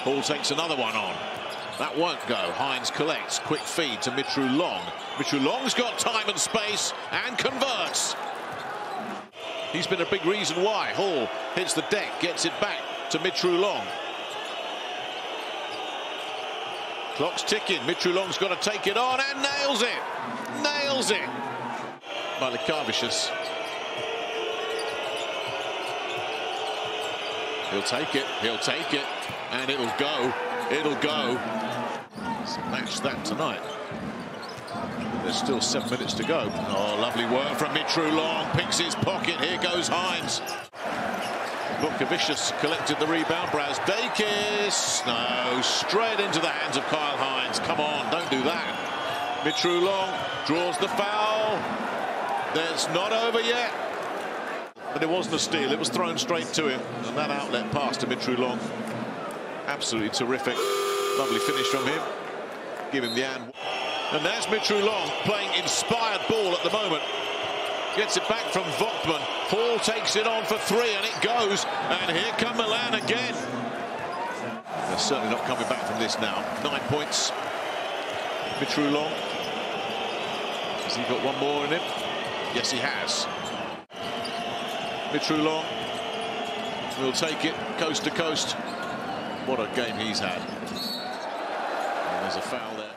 Hall takes another one on. That won't go. Hines collects. Quick feed to Mitrou-Long. Mitru Long's got time and space and converts. He's been a big reason why. Hall hits the deck, gets it back to Mitrou-Long. Clock's ticking. Mitrou-Long's got to take it on and nails it. Nails it. by Malikavicius. He'll take it. He'll take it. And it'll go. It'll go. Match that tonight. There's still seven minutes to go. Oh, lovely work from Mitrou-Long. Picks his pocket. Here goes Hines. Butkevicius collected the rebound. Brazdeikis. No, straight into the hands of Kyle Hines. Come on, don't do that. Mitrou-Long draws the foul. That's not over yet. But it wasn't a steal. It was thrown straight to him. And that outlet pass to Mitrou-Long. Absolutely terrific. Lovely finish from him. Give him the hand. And there's Mitrou-Long playing inspired ball at the moment. Gets it back from Voigtmann. Hall takes it on for three, and it goes. And here come Milan again. They're certainly not coming back from this now. Nine points. Mitrou-Long. Has he got one more in him? Yes, he has. Mitrou-Long will take it coast to coast. What a game he's had. And there's a foul.